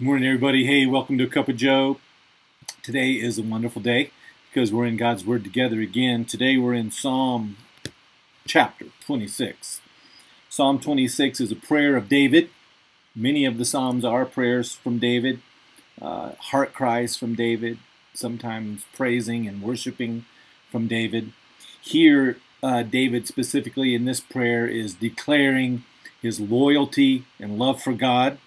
Good morning, everybody. Hey, welcome to a Cup of Joe. Today is a wonderful day because we're in God's Word together again. Today we're in Psalm chapter 26. Psalm 26 is a prayer of David. Many of the Psalms are prayers from David, uh, heart cries from David, sometimes praising and worshiping from David. Here, uh, David specifically in this prayer is declaring his loyalty and love for God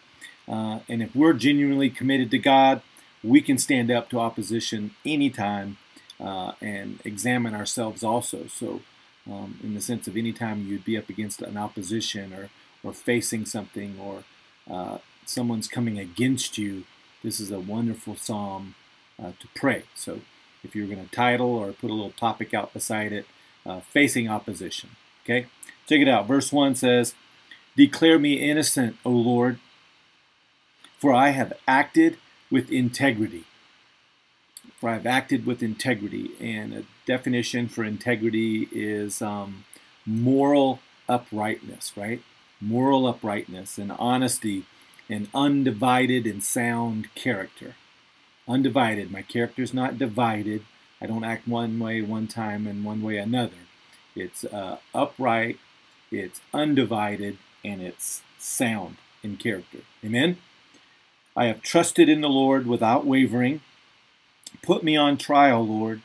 uh, and if we're genuinely committed to God, we can stand up to opposition anytime uh, and examine ourselves also. So, um, in the sense of anytime you'd be up against an opposition or, or facing something or uh, someone's coming against you, this is a wonderful psalm uh, to pray. So, if you're going to title or put a little topic out beside it, uh, facing opposition. Okay, check it out. Verse 1 says, Declare me innocent, O Lord for I have acted with integrity. For I have acted with integrity. And a definition for integrity is um, moral uprightness, right? Moral uprightness and honesty and undivided and sound character. Undivided. My character is not divided. I don't act one way one time and one way another. It's uh, upright, it's undivided, and it's sound in character. Amen? I have trusted in the Lord without wavering. Put me on trial, Lord,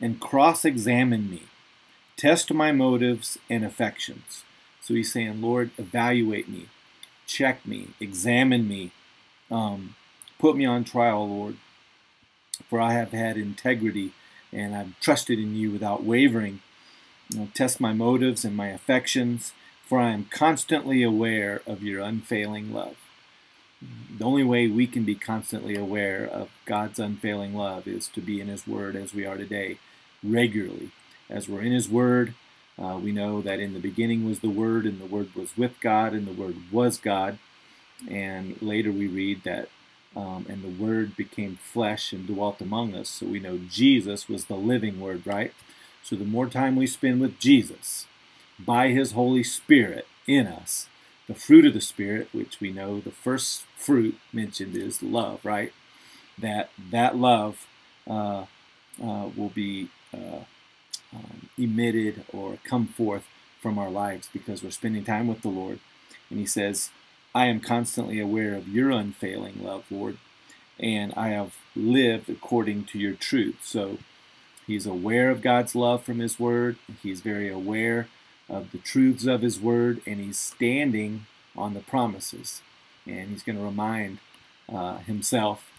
and cross examine me. Test my motives and affections. So he's saying, Lord, evaluate me, check me, examine me, um, put me on trial, Lord. For I have had integrity and I've trusted in you without wavering. You know, test my motives and my affections, for I am constantly aware of your unfailing love the only way we can be constantly aware of God's unfailing love is to be in His Word as we are today, regularly. As we're in His Word, uh, we know that in the beginning was the Word, and the Word was with God, and the Word was God. And later we read that, um, and the Word became flesh and dwelt among us. So we know Jesus was the living Word, right? So the more time we spend with Jesus, by His Holy Spirit in us, the fruit of the Spirit, which we know the first fruit mentioned is love, right? That that love uh, uh, will be uh, um, emitted or come forth from our lives because we're spending time with the Lord. And He says, I am constantly aware of your unfailing love, Lord, and I have lived according to your truth. So He's aware of God's love from His Word. He's very aware of the truths of His Word, and He's standing on the promises and he's going to remind uh, himself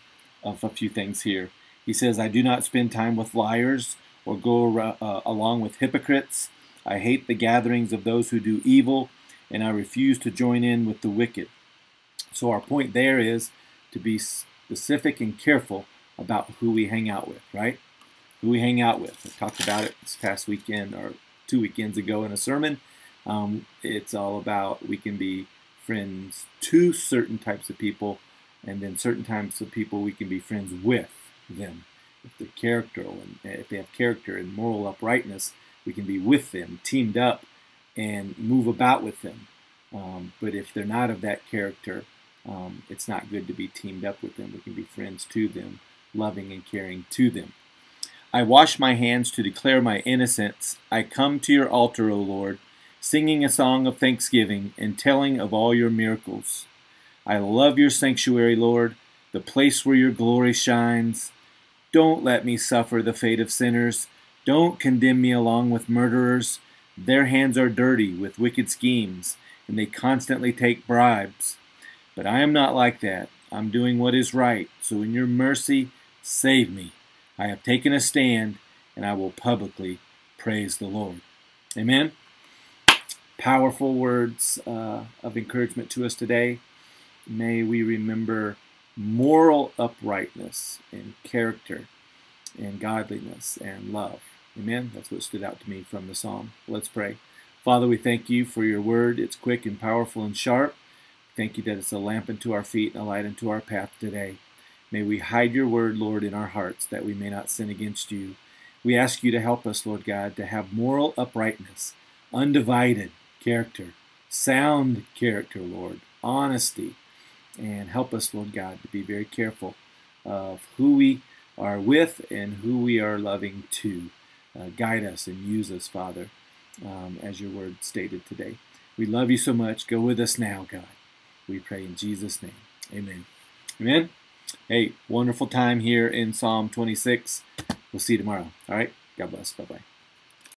of a few things here. He says, I do not spend time with liars or go uh, along with hypocrites. I hate the gatherings of those who do evil, and I refuse to join in with the wicked. So, our point there is to be specific and careful about who we hang out with, right? Who we hang out with. I talked about it this past weekend or two weekends ago in a sermon. Um, it's all about we can be friends to certain types of people, and then certain types of people we can be friends with them. If they're character and if they have character and moral uprightness, we can be with them, teamed up, and move about with them. Um, but if they're not of that character, um, it's not good to be teamed up with them. We can be friends to them, loving and caring to them. I wash my hands to declare my innocence. I come to your altar, O Lord singing a song of thanksgiving and telling of all your miracles. I love your sanctuary, Lord, the place where your glory shines. Don't let me suffer the fate of sinners. Don't condemn me along with murderers. Their hands are dirty with wicked schemes, and they constantly take bribes. But I am not like that. I'm doing what is right, so in your mercy, save me. I have taken a stand, and I will publicly praise the Lord. Amen powerful words uh, of encouragement to us today. May we remember moral uprightness and character and godliness and love. Amen. That's what stood out to me from the psalm. Let's pray. Father, we thank you for your word. It's quick and powerful and sharp. Thank you that it's a lamp unto our feet and a light unto our path today. May we hide your word, Lord, in our hearts that we may not sin against you. We ask you to help us, Lord God, to have moral uprightness, undivided, character, sound character, Lord, honesty, And help us, Lord God, to be very careful of who we are with and who we are loving to. Uh, guide us and use us, Father, um, as your word stated today. We love you so much. Go with us now, God. We pray in Jesus' name. Amen. Amen. Hey, wonderful time here in Psalm 26. We'll see you tomorrow. All right. God bless. Bye bye.